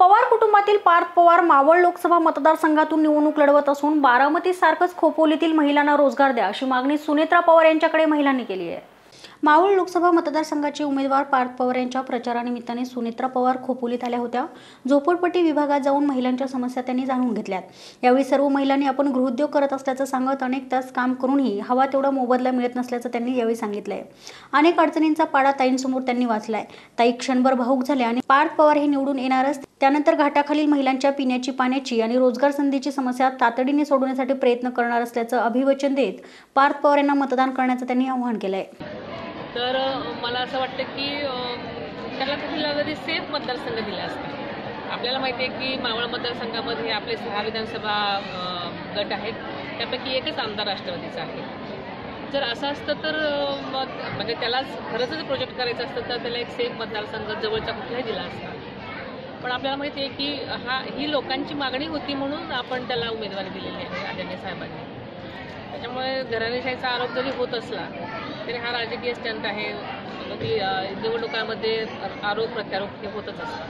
पवार कुटुंबातील पार्थ पवार मावळ लोकसभा मतदारसंघातून निवडणूक लढवत असून बारामती सारखंच खोपोलीतील महिलांना रोजगार द्या अशी मागणी सुनेत्रा पवार यांच्याकडे महिलांनी केली आहे. मावळ लोकसभा मतदारसंघाचे उमेदवार पार्थ पवार यांच्या प्रचारानिमित्ताने सुनेत्रा पवार खोपोलीत आल्या होत्या. झोपडपट्टी विभागात जाऊन महिलांच्या समस्या त्यांनी जाणून घेतल्यात. यावेळी सर्व महिलांनी आपण गृहोद्योग करत असल्याचं सांगत अनेक तास काम करूनही हवा तेवढा मोबदला मिळत नसल्याचं त्यांनी यावेळी सांगितलंय. अनेक अडचणींचा पाडा ताईंसमोर त्यांनी वाचलाय. ताई क्षणभर भाऊक झाले आणि पार्थ पवार हे निवडून येणारच. त्यानंतर घाटाखालील महिलांच्या पिण्याची पाण्याची आणि रोजगार संधीची समस्या तातडीने सोडवण्यासाठी प्रयत्न करणार असल्याचं अभिवचन देत पार्थ पवार यांना मतदान करण्याचं त्यांनी आवाहन केलंय. तर मला असं वाटतं की त्याला कुठला तरी सेफ मतदारसंघ दिला असता. आपल्याला माहिती आहे की मावळ मतदारसंघामध्ये आपले सहा विधानसभा गट आहेत. त्यापैकी एकच आमदार राष्ट्रवादीचा आहे. जर असं असतं तर मग म्हणजे त्यालाच खरंच जर प्रोजेक्ट करायचं असतं तर त्याला एक सेफ मतदारसंघ जवळचा कुठलाही दिला असता. पण आपल्याला माहिती आहे की हा ही लोकांची मागणी होती म्हणून आपण त्याला उमेदवारी दिलेली आहे आदरणीय साहेबांनी. त्याच्यामुळे घराणेशाहीचा आरोप जरी होत असला तरी हा राजकीय स्टंट आहे. निवडणुकांमध्ये आरोप प्रत्यारोप हे होतच असतात.